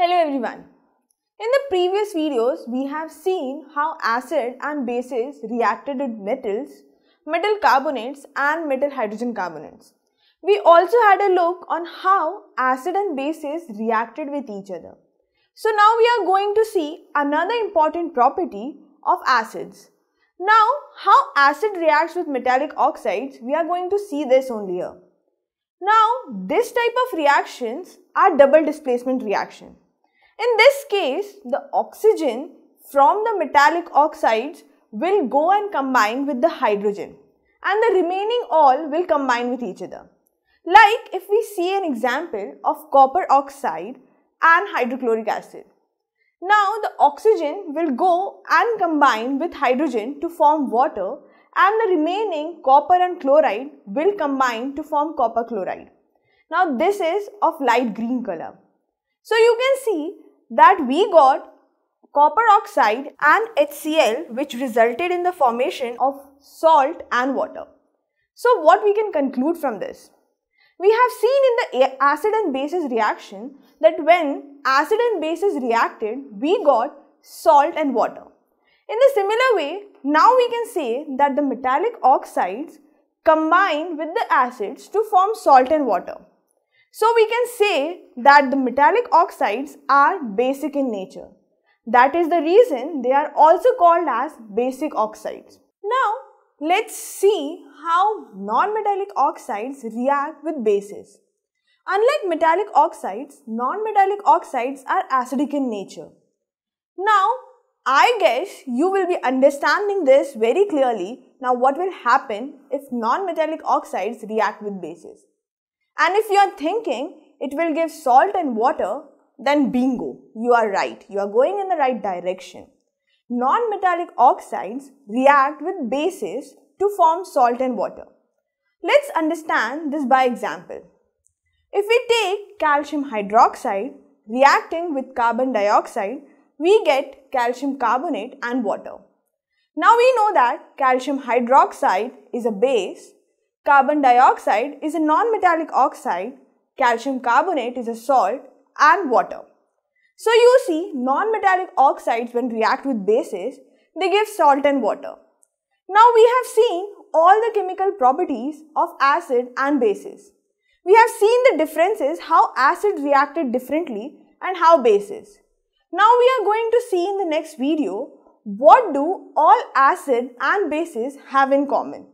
Hello everyone. In the previous videos, we have seen how acid and bases reacted with metals, metal carbonates and metal hydrogen carbonates. We also had a look on how acid and bases reacted with each other. So now we are going to see another important property of acids. Now, how acid reacts with metallic oxides, we are going to see this only here. Now, this type of reactions are double displacement reaction. In this case, the oxygen from the metallic oxides will go and combine with the hydrogen and the remaining all will combine with each other. Like if we see an example of copper oxide and hydrochloric acid. Now the oxygen will go and combine with hydrogen to form water and the remaining copper and chloride will combine to form copper chloride. Now this is of light green color. So you can see that we got copper oxide and HCl which resulted in the formation of salt and water. So what we can conclude from this? We have seen in the acid and bases reaction that when acid and bases reacted, we got salt and water. In the similar way, now we can say that the metallic oxides combine with the acids to form salt and water. So we can say that the metallic oxides are basic in nature. That is the reason they are also called as basic oxides. Now let's see how non-metallic oxides react with bases. Unlike metallic oxides, non-metallic oxides are acidic in nature. Now, I guess you will be understanding this very clearly now what will happen if non-metallic oxides react with bases. And if you are thinking it will give salt and water, then bingo, you are right. You are going in the right direction. Non-metallic oxides react with bases to form salt and water. Let's understand this by example. If we take calcium hydroxide reacting with carbon dioxide, we get calcium carbonate and water. Now we know that calcium hydroxide is a base, carbon dioxide is a non-metallic oxide, calcium carbonate is a salt and water. So you see non-metallic oxides when react with bases, they give salt and water. Now we have seen all the chemical properties of acid and bases. We have seen the differences how acid reacted differently and how bases. Now we are going to see in the next video what do all acid and bases have in common.